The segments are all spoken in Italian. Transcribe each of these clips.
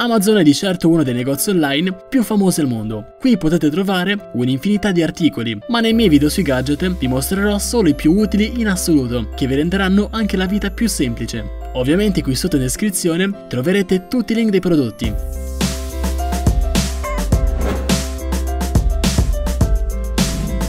Amazon è di certo uno dei negozi online più famosi al mondo. Qui potete trovare un'infinità di articoli, ma nei miei video sui gadget vi mostrerò solo i più utili in assoluto, che vi renderanno anche la vita più semplice. Ovviamente qui sotto in descrizione troverete tutti i link dei prodotti.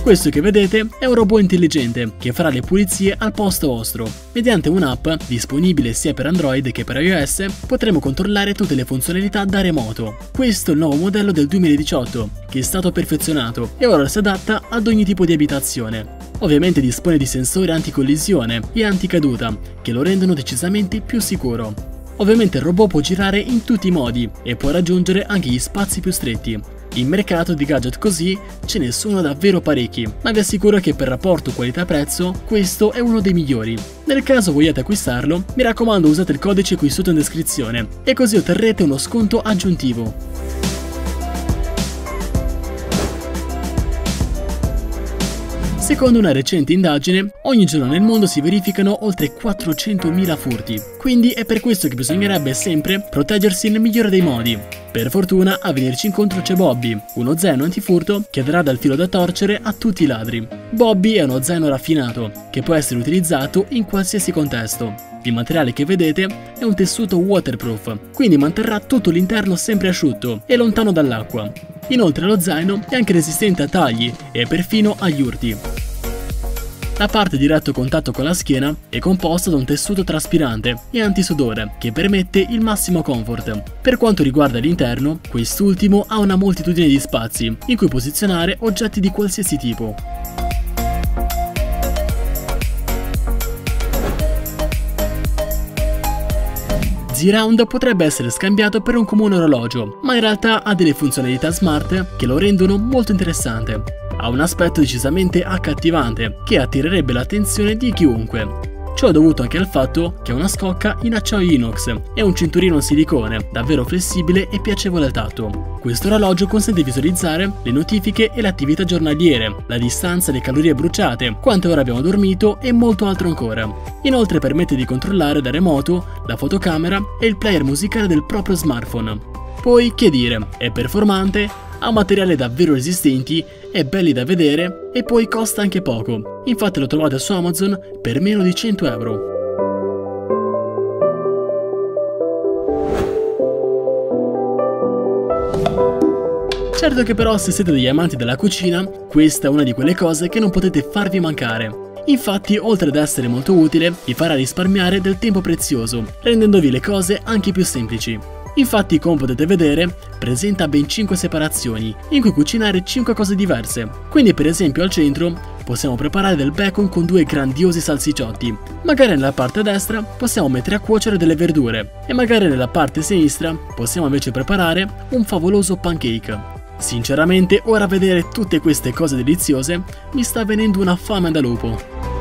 Questo che vedete è un robot intelligente che farà le pulizie al posto vostro. Mediante un'app, disponibile sia per Android che per iOS, potremo controllare tutte le funzionalità da remoto. Questo è il nuovo modello del 2018, che è stato perfezionato e ora si adatta ad ogni tipo di abitazione. Ovviamente dispone di sensori anticollisione e anticaduta, che lo rendono decisamente più sicuro. Ovviamente il robot può girare in tutti i modi e può raggiungere anche gli spazi più stretti, in mercato di gadget così ce ne sono davvero parecchi, ma vi assicuro che per rapporto qualità-prezzo questo è uno dei migliori. Nel caso vogliate acquistarlo, mi raccomando usate il codice qui sotto in descrizione e così otterrete uno sconto aggiuntivo. Secondo una recente indagine, ogni giorno nel mondo si verificano oltre 400.000 furti, quindi è per questo che bisognerebbe sempre proteggersi nel migliore dei modi. Per fortuna a venirci incontro c'è Bobby, uno zaino antifurto che darà dal filo da torcere a tutti i ladri. Bobby è uno zaino raffinato, che può essere utilizzato in qualsiasi contesto. Il materiale che vedete è un tessuto waterproof, quindi manterrà tutto l'interno sempre asciutto e lontano dall'acqua. Inoltre lo zaino è anche resistente a tagli e perfino agli urti. La parte di diretto contatto con la schiena è composta da un tessuto traspirante e antisudore che permette il massimo comfort. Per quanto riguarda l'interno, quest'ultimo ha una moltitudine di spazi in cui posizionare oggetti di qualsiasi tipo. Z-Round potrebbe essere scambiato per un comune orologio, ma in realtà ha delle funzionalità smart che lo rendono molto interessante. Ha un aspetto decisamente accattivante, che attirerebbe l'attenzione di chiunque. Ciò è dovuto anche al fatto che ha una scocca in acciaio inox e un cinturino in silicone, davvero flessibile e piacevole al tatto. Questo orologio consente di visualizzare le notifiche e le attività giornaliere, la distanza, le calorie bruciate, quante ore abbiamo dormito e molto altro ancora. Inoltre permette di controllare da remoto la fotocamera e il player musicale del proprio smartphone. Poi, che dire, è performante, ha materiali davvero resistenti, è belli da vedere e poi costa anche poco. Infatti lo trovate su Amazon per meno di 100 euro. Certo che però se siete degli amanti della cucina, questa è una di quelle cose che non potete farvi mancare. Infatti, oltre ad essere molto utile, vi farà risparmiare del tempo prezioso, rendendovi le cose anche più semplici. Infatti, come potete vedere, presenta ben 5 separazioni, in cui cucinare 5 cose diverse. Quindi, per esempio, al centro possiamo preparare del bacon con due grandiosi salsicciotti. Magari nella parte destra possiamo mettere a cuocere delle verdure e magari nella parte sinistra possiamo invece preparare un favoloso pancake. Sinceramente, ora vedere tutte queste cose deliziose mi sta venendo una fame da lupo.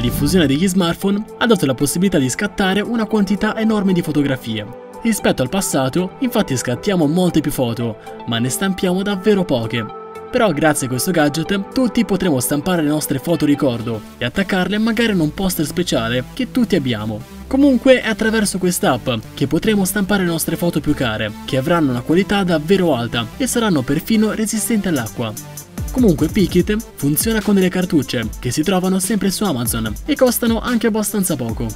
La diffusione degli smartphone ha dato la possibilità di scattare una quantità enorme di fotografie. Rispetto al passato, infatti scattiamo molte più foto, ma ne stampiamo davvero poche. Però grazie a questo gadget tutti potremo stampare le nostre foto ricordo e attaccarle magari in un poster speciale che tutti abbiamo. Comunque è attraverso quest'app che potremo stampare le nostre foto più care, che avranno una qualità davvero alta e saranno perfino resistenti all'acqua. Comunque Pikit funziona con delle cartucce che si trovano sempre su Amazon e costano anche abbastanza poco.